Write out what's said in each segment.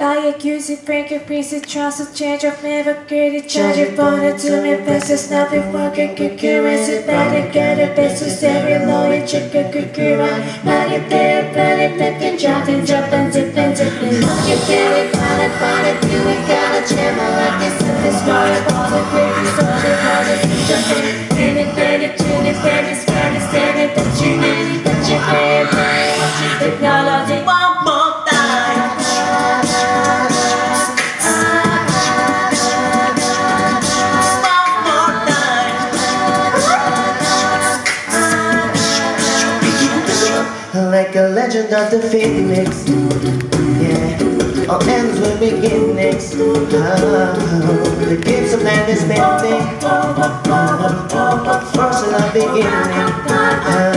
I accuse it, break your pieces, trust a change of never created charge it it to me it's nothing fucking concurrence it to get it best to stay low it check a concurrent money pay planet picking dropping dropping zipping zipping. you get it find it find it do it got a channel a legend of the phoenix Yeah, all ends with beginnings oh, The gifts of land is mending First love beginning. We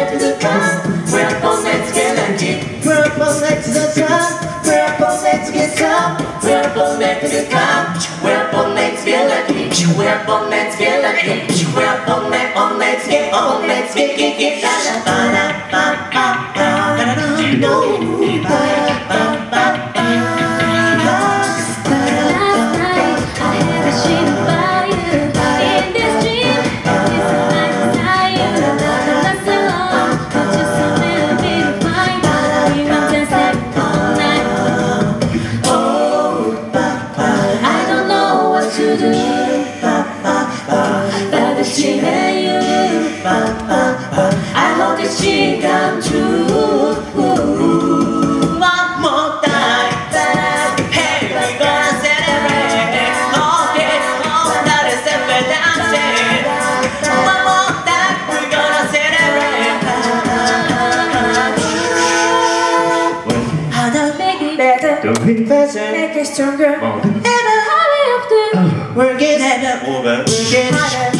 The dawn, we're up all night to get lucky. We're up the sun We're up all night to get We're up all night to the dawn, But the she and you. I hope that she come true. One more time Hey, we gonna celebrate this, all that is ever dancing One more time we gonna celebrate How to make it better, Don't be Faster, make it stronger. Oh. Ever hurry up to we're getting over. We're getting better,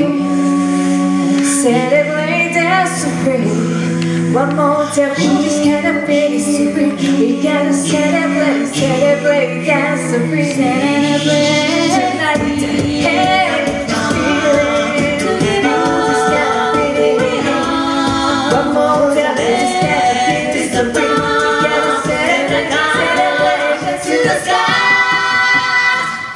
so free. Celebrate dance so free. One more time, this kind of feeling so free. We gotta celebrate, celebrate dance so pretty free. Celebrate tonight. Hey,